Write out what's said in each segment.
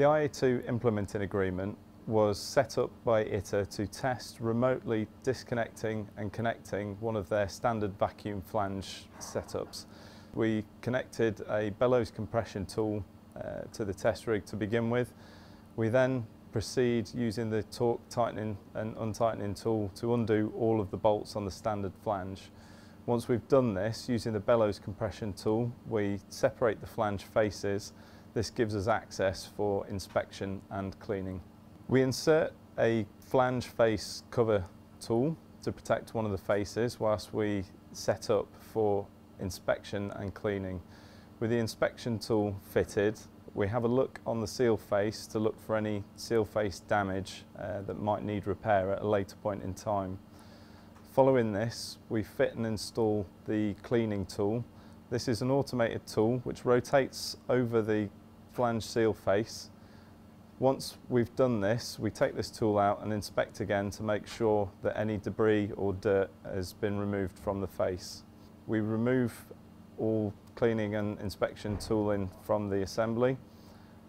The IA2 implementing agreement was set up by ITER to test remotely disconnecting and connecting one of their standard vacuum flange setups. We connected a bellows compression tool uh, to the test rig to begin with. We then proceed using the torque tightening and untightening tool to undo all of the bolts on the standard flange. Once we've done this, using the bellows compression tool, we separate the flange faces. This gives us access for inspection and cleaning. We insert a flange face cover tool to protect one of the faces whilst we set up for inspection and cleaning. With the inspection tool fitted, we have a look on the seal face to look for any seal face damage uh, that might need repair at a later point in time. Following this, we fit and install the cleaning tool. This is an automated tool which rotates over the flange seal face. Once we've done this, we take this tool out and inspect again to make sure that any debris or dirt has been removed from the face. We remove all cleaning and inspection tooling from the assembly.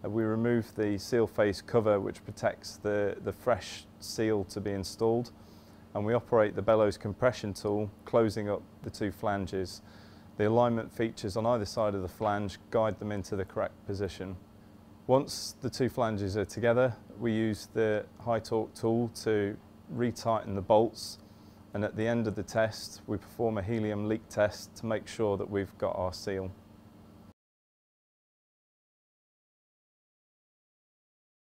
Uh, we remove the seal face cover which protects the, the fresh seal to be installed and we operate the bellows compression tool closing up the two flanges. The alignment features on either side of the flange guide them into the correct position. Once the two flanges are together, we use the high torque tool to retighten the bolts and at the end of the test we perform a helium leak test to make sure that we've got our seal.